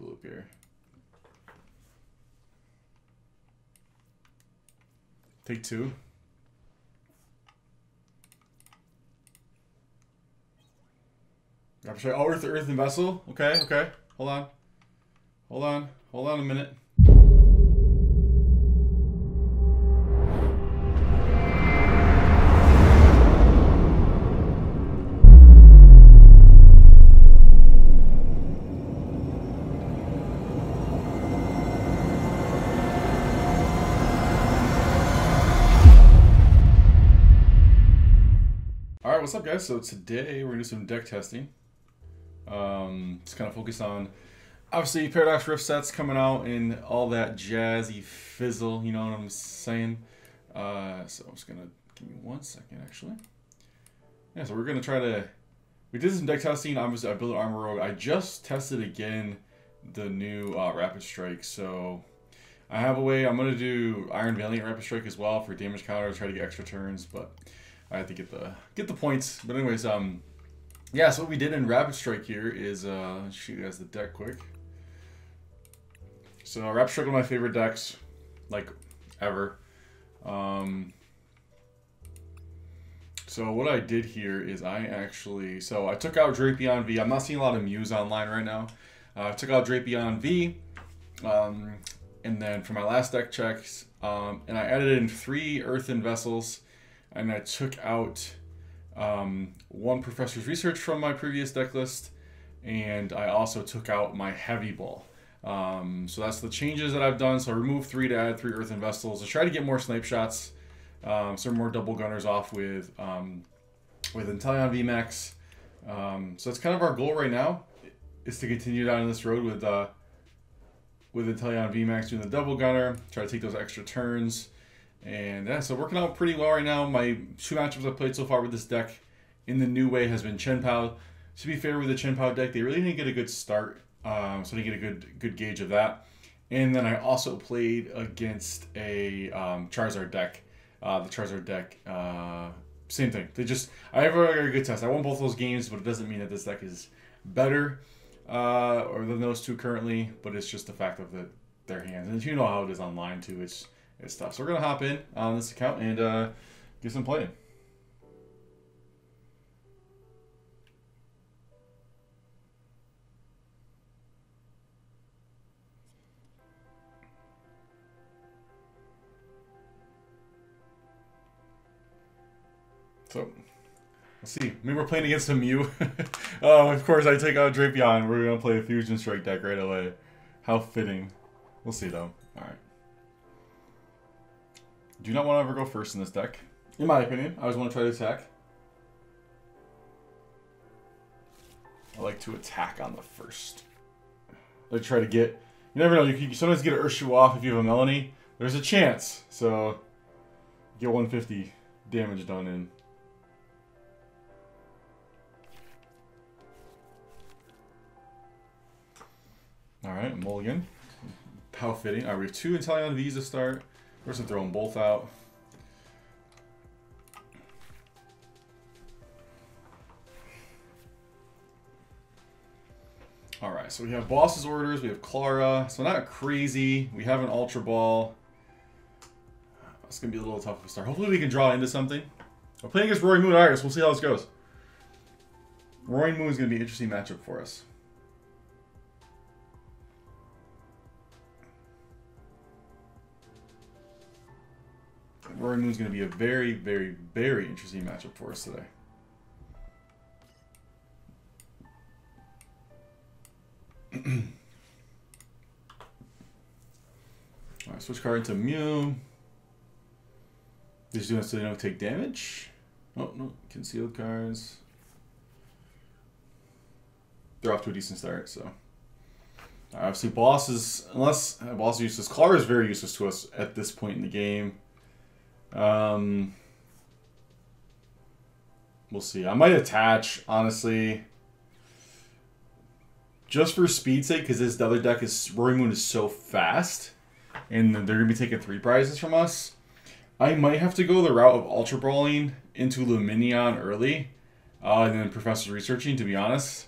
loop here. Take two. Rapid strike. Oh, Earth, Earthen Vessel. Okay, okay. Hold on. Hold on. Hold on a minute. All right, what's up, guys? So today we're gonna do some deck testing. Um, just kind of focus on obviously Paradox Rift sets coming out and all that jazzy fizzle. You know what I'm saying? Uh, so I'm just gonna give me one second, actually. Yeah, so we're gonna try to. We did some deck testing. Obviously, I built Armarouge. I just tested again the new uh, Rapid Strike. So I have a way. I'm gonna do Iron Valiant Rapid Strike as well for damage counter. Try to get extra turns, but I have to get the get the points. But anyways, um, yeah. So what we did in Rapid Strike here is uh, show you guys the deck quick. So Rapid Strike one of my favorite decks, like ever. Um, so what I did here is I actually so I took out Drapion V. I'm not seeing a lot of Muse online right now. Uh, I took out Drapion V, um, and then for my last deck checks, um, and I added in three Earthen Vessels and I took out um, one professor's research from my previous deck list, and I also took out my heavy ball. Um, so that's the changes that I've done. So I removed three to add three earthen vessels to try to get more snipe shots, um, some more double gunners off with um, with Inteleon VMAX. Um, so that's kind of our goal right now, is to continue down this road with uh, with Inteleon VMAX doing the double gunner, try to take those extra turns. And yeah, so working out pretty well right now. My two matchups I've played so far with this deck in the new way has been Chien-Pao. To be fair with the Chien-Pao deck, they really didn't get a good start, um, so I didn't get a good good gauge of that. And then I also played against a um, Charizard deck. Uh, the Charizard deck, uh, same thing. They just I have a very good test. I won both those games, but it doesn't mean that this deck is better uh, or than those two currently. But it's just the fact of the, their hands, and you know how it is online too. It's it's tough. So we're gonna hop in on this account and uh, get some playing. So, let's see. I mean, we're playing against a Mew. oh, of course, I take out Drapion. We're going to play a Fusion Strike deck right away. How fitting. We'll see, though. Alright. Do not want to ever go first in this deck. In my opinion, I always want to try to attack. I like to attack on the first. I try to get... You never know, you can sometimes get an Urshifu off if you have a Melony. There's a chance, so... Get 150 damage done in. Alright, mulligan. How fitting. Alright, we have two Inteleon to start. We're just gonna throw them both out. Alright, so we have boss's orders, we have Klara, so not crazy. We have an Ultra Ball. It's gonna be a little tough to start. Hopefully we can draw into something. We're playing against Roaring Moon Iris, we'll see how this goes. Roaring Moon is gonna be an interesting matchup for us. Roaring Moon's going to be a very, very, very interesting matchup for us today. Alright, switch card into Mew. Just doing so they don't take damage. Oh, no, concealed cards. They're off to a decent start, so. Obviously, boss is, unless uh, boss is useless, Klara is very useless to us at this point in the game. Um, we'll see. I might attach, honestly. Just for speed's sake, because this other deck is Roaring Moon is so fast, and they're gonna be taking three prizes from us. I might have to go the route of Ultra Brawling into Lumineon early, uh, and then Professor Researching. To be honest,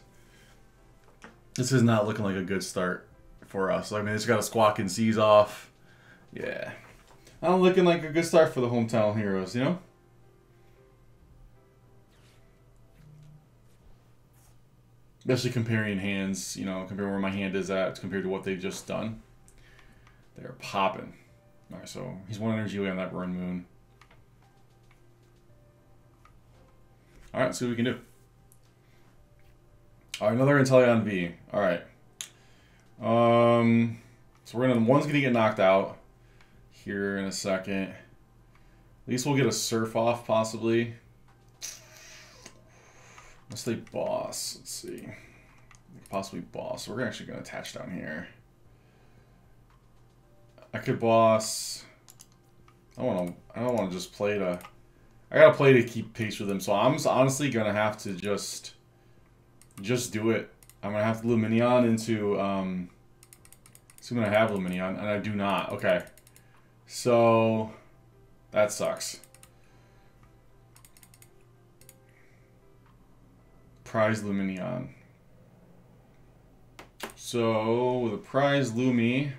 this is not looking like a good start for us. I mean, it's got a squawk and seize off. Yeah. I'm looking like a good start for the hometown heroes, you know? Especially comparing hands, you know, comparing where my hand is at compared to what they've just done. They're popping. Alright, so he's one energy away on that run moon. Alright, see what we can do. Alright, another Inteleon V. Alright. Um, so we're gonna, one's gonna get knocked out here in a second. At least we'll get a surf off, possibly. Let's say boss. Let's see. Possibly boss. We're actually going to attach down here. I could boss. I want to. I don't want to just play to. I gotta play to keep pace with him. So I'm honestly gonna have to just, just do it. I'm gonna have to Lumineon into. Um, assuming I have Lumineon, and I do not. Okay. So, that sucks. Prize Lumineon. So, with a prize Lumi,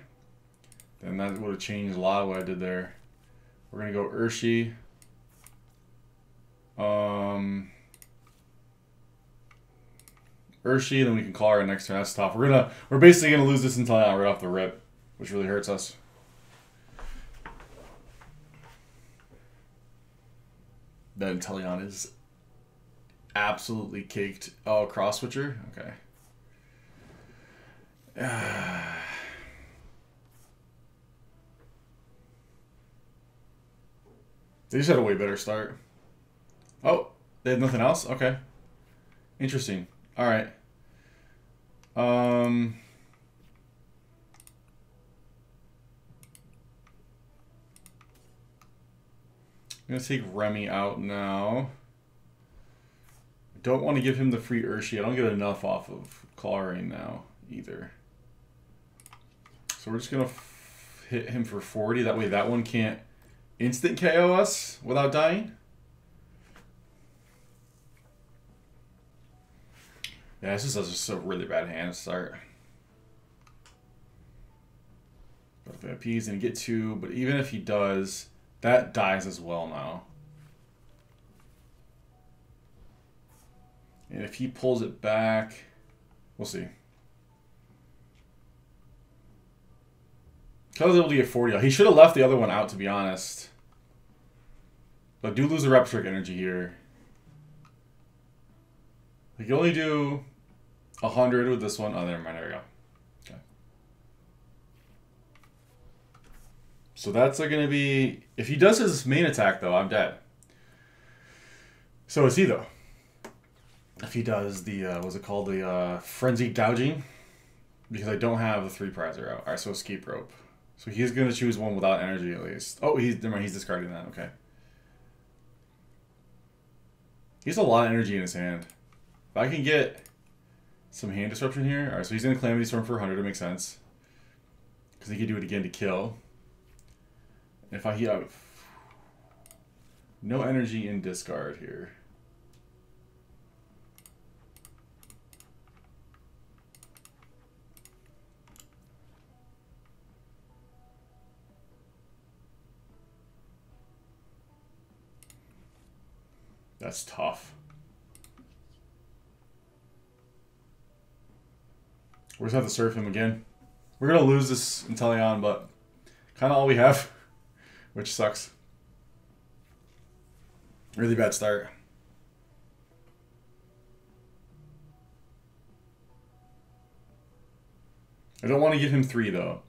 then that would have changed a lot of what I did there. We're to go Urshi. Um, Urshi, then we can call our next turn. That's tough. We're gonna, we're basically gonna lose this until right off the rip, which really hurts us. That Inteleon is absolutely caked. Oh, cross switcher? Okay. they just had a way better start. Oh, they had nothing else? Okay. Interesting. Alright. Um... I'm going to take Remy out now. I don't want to give him the free Urshi. I don't get enough off of Clawing now either. So we're just going to hit him for 40. That way that one can't instant KO us without dying. Yeah, this is just a really bad hand to start. But if he's going to get two, but even if he does, that dies as well now. And if he pulls it back, we'll see. Was able to get 40. He should have left the other one out, to be honest. But do lose the rep energy here. We can only do 100 with this one. Oh, never mind. There we go. Okay. So that's going to be... If he does his main attack, though, I'm dead. So is he, though if he does the uh, what's it called the uh, frenzied gouging because I don't have the three prizer out. All right, so escape rope. So he's gonna choose one without energy at least. Oh, he's never mind, he's discarding that. Okay. He has a lot of energy in his hand. If I can get some hand disruption here. All right, so he's gonna calamity storm for 100. It makes sense because he could do it again to kill. If I have no energy in discard here. That's tough. We're just have to surf him again. We're gonna lose this Inteleon, but kind of all we have, which sucks. Really bad start. I don't want to give him three though.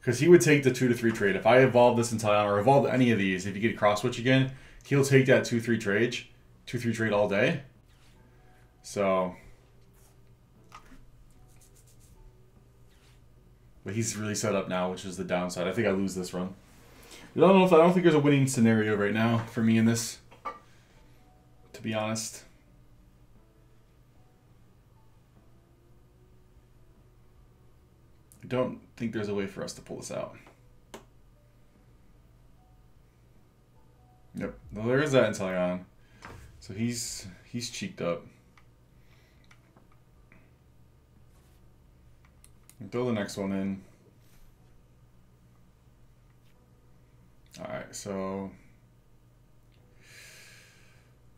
Because he would take the two to three trade. If I evolve this Inteleon or evolve any of these, if you get cross switch again, he'll take that 2-3 trade, 2-3 trade all day. So... But he's really set up now, which is the downside. I think I lose this run. I don't know if I don't think there's a winning scenario right now for me in this. To be honest. I don't think there's a way for us to pull this out. Yep. Well, there is that Inteleon. So he's he's cheeked up. Throw the next one in. Alright, so...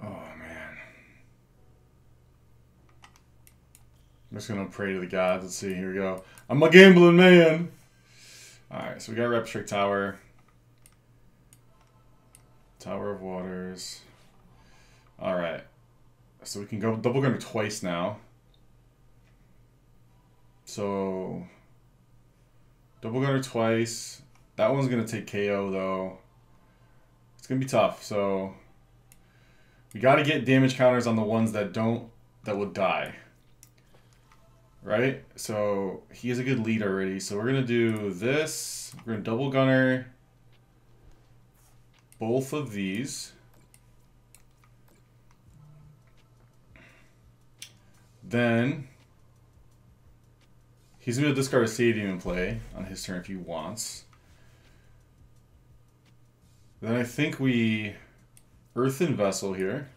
Oh, man. I'm just gonna pray to the gods. Let's see, here we go. I'm a gambling man! Alright, so we got Rep Trick Tower. Tower of Waters. Alright. So we can go double gunner twice now. So double gunner twice. That one's gonna take KO though. It's gonna be tough. So we gotta get damage counters on the ones that don't that will die. Right? So he has a good lead already. So we're gonna do this. We're gonna double gunner both of these. Then he's going to discard a stadium and play on his turn if he wants. Then I think we Earthen Vessel here.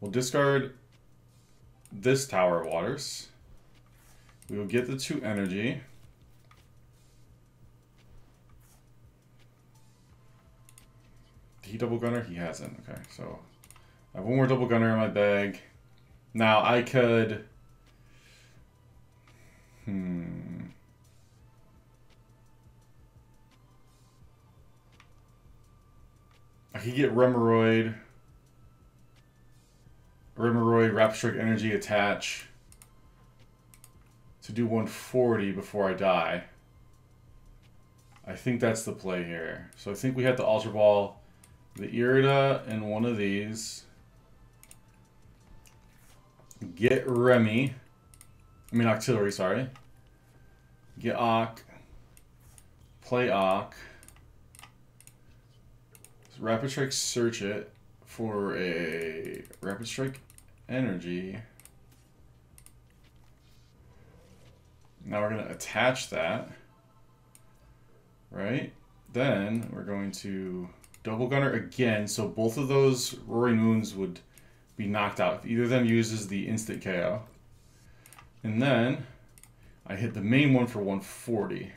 We'll discard this Tower of Waters. We will get the two energy. he double gunner? He hasn't. Okay, so I have one more double gunner in my bag. Now I could. Hmm. I could get Remoraid. Remoraid, Rapstrike Energy attach to do 140 before I die. I think that's the play here. So I think we have the Ultra Ball the Irida and one of these. Get Remy. I mean Octillery, sorry. Get Ock. Play Ock. Rapid Strike search it for a Rapid Strike energy. Now we're going to attach that. Right? Then we're going to Double Gunner again, so both of those Roaring Moons would be knocked out. If either of them uses the instant KO. And then I hit the main one for 140.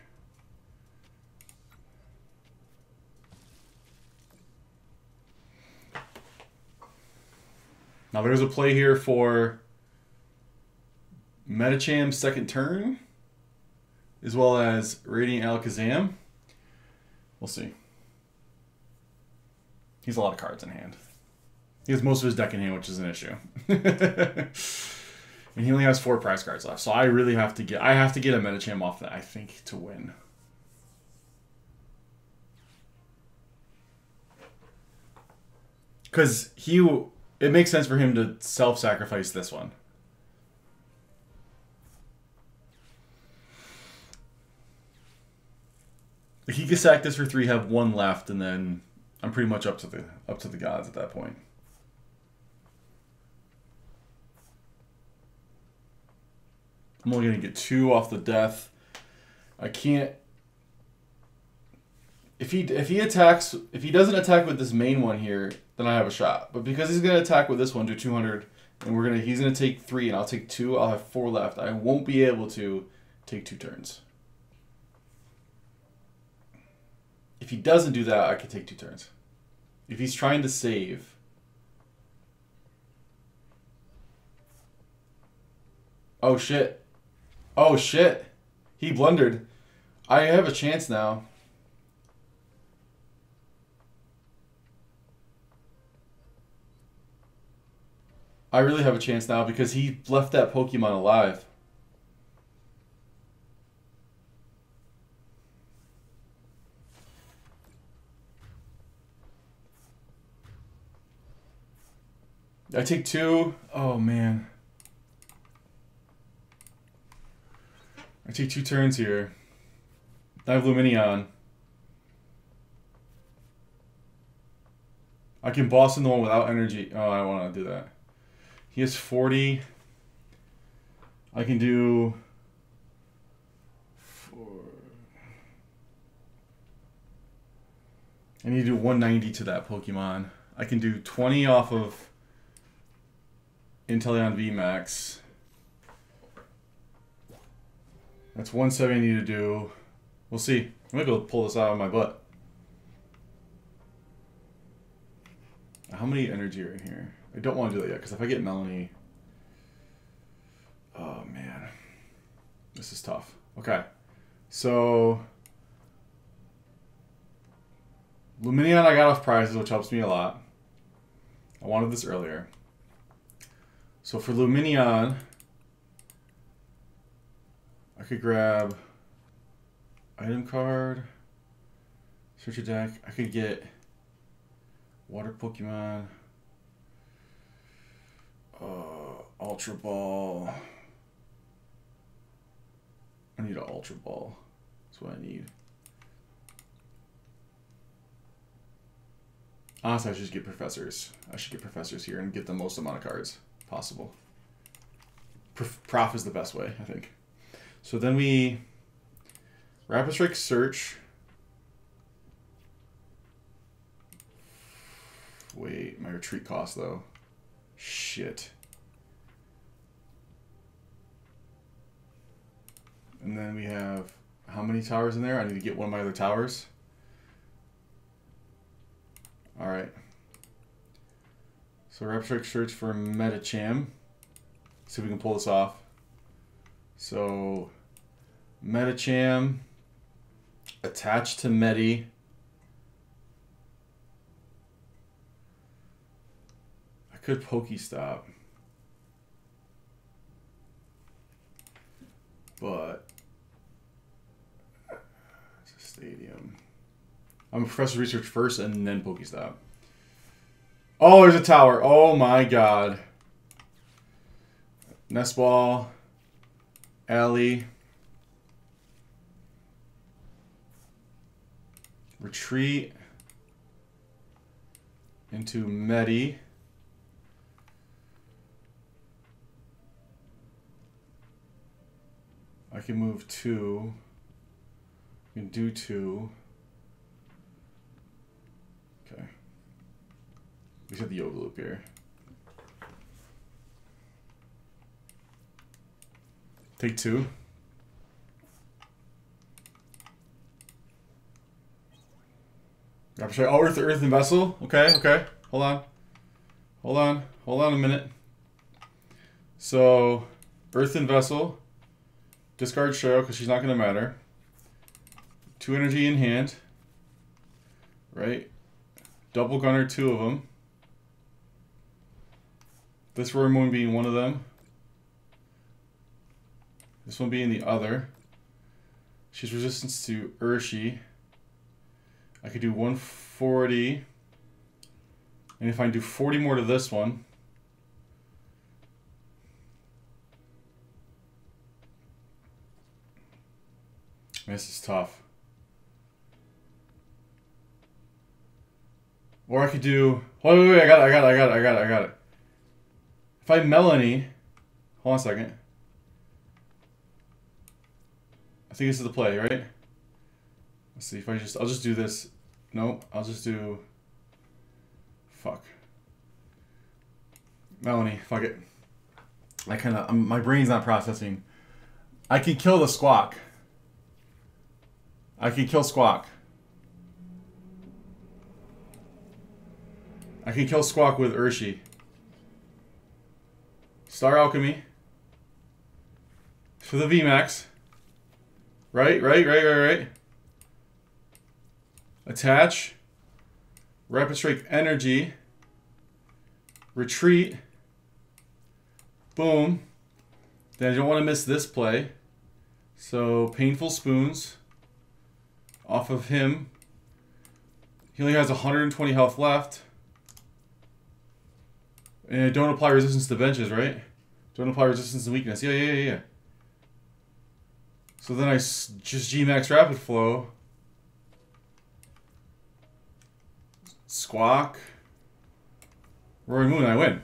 Now there's a play here for Medicham's second turn, as well as Radiant Alakazam. We'll see. He's a lot of cards in hand. He has most of his deck in hand, which is an issue. and he only has four prize cards left. So I really have to get I have to get a Medicham off that, I think, to win. Because he it makes sense for him to self-sacrifice this one. He could sack this for three, have one left, and then I'm pretty much up to the up to the gods at that point. I'm only gonna get two off the death. I can't. If he if he attacks if he doesn't attack with this main one here, then I have a shot. But because he's gonna attack with this one, do 200, and we're gonna he's gonna take three, and I'll take two. I'll have four left. I won't be able to take two turns. If he doesn't do that, I can take two turns. If he's trying to save. Oh shit. Oh shit. He blundered. I have a chance now. I really have a chance now because he left that Pokemon alive. I take two. Oh, man. I take two turns here. I have Lumineon. I can boss in the one without energy. Oh, I don't want to do that. He has 40. I can do... Four. I need to do 190 to that Pokemon. I can do 20 off of Inteleon VMAX. That's 170 I need to do. We'll see. I'm gonna go pull this out of my butt. How many energy are in here? I don't want to do that yet, because if I get Melony... Oh, man. This is tough. Okay. So... Lumineon I got off prizes, which helps me a lot. I wanted this earlier. So for Lumineon, I could grab item card, search a deck. I could get water Pokemon, uh, Ultra Ball. I need an Ultra Ball. That's what I need. Honestly, I should just get professors. I should get professors here and get the most amount of cards possible. Prof is the best way, I think. So then we Rapid Strike Search. Wait, my retreat cost though. Shit. And then we have how many towers in there? I need to get one of my other towers. Alright. So Rapid Strike search for Medicham. See if we can pull this off. So Medicham attached to Medi. Could Pokestop. But it's a stadium. I'm a professor research first and then Pokestop. Oh, there's a tower. Oh my god. Nest ball. Alley. Retreat. Into Medi. I can move two. I can do two. Okay. We have the yoga loop here. Take two. Grab Oh, Earth, Earthen Vessel. Okay, okay. Hold on. Hold on. Hold on a minute. So, Earthen Vessel. Discard Cheryl because she's not going to matter. Two energy in hand. Right? Double Gunner, two of them. This Moon being one of them. This one being the other. She's resistance to Urshi. I could do 140. And if I do 40 more to this one. This is tough. Or I could do... Wait, wait, wait, I got it, I got it, I got it, I got it, I got it. If I Melony, hold on a second. I think this is the play, right? Let's see if I just, I'll just do this. No, I'll just do, fuck. Melony, fuck it. I kind of, my brain's not processing. I can kill the squawk. I can kill squawk. I can kill squawk with Urshi. Star Alchemy. For the VMAX. Right, right, right, right, right. Attach. Rapid Strike Energy. Retreat. Boom. Then I don't want to miss this play. So, Painful Spoons. Off of him. He only has 120 health left. And don't apply resistance to benches, right? Don't apply resistance to weakness. Yeah, yeah, yeah, yeah. So then I just Gmax Rapid Flow. Squawk. Roaring Moon, I win.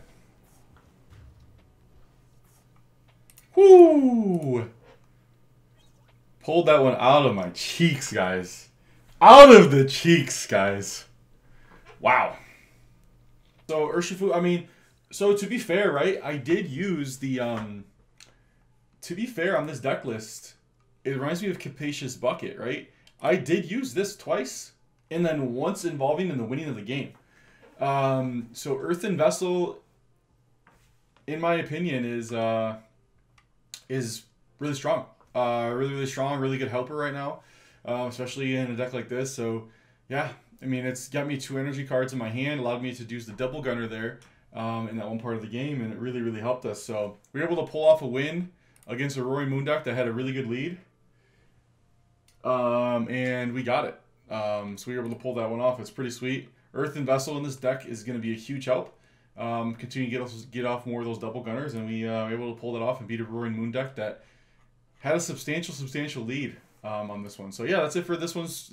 Whoo! Pulled that one out of my cheeks, guys. Out of the cheeks, guys. Wow. So Urshifu, I mean, so to be fair, right, I did use the um. To be fair, on this deck list, it reminds me of Capacious Bucket, right? I did use this twice, and then once involving in the winning of the game. Um, so Earthen Vessel, in my opinion, is uh, is really strong. Uh, really, really strong. Really good helper right now, uh, especially in a deck like this. So, yeah, I mean, it's got me two energy cards in my hand, allowed me to use the double gunner there um, in that one part of the game, and it really, really helped us. So we were able to pull off a win against a Roaring Moon deck that had a really good lead, um, and we got it. Um, so we were able to pull that one off. It's pretty sweet. Earthen Vessel in this deck is going to be a huge help. Um, continue to get us get off more of those double gunners, and we uh, were able to pull that off and beat a Roaring Moon deck that had a substantial, substantial lead um, on this one. So yeah, that's it for this one's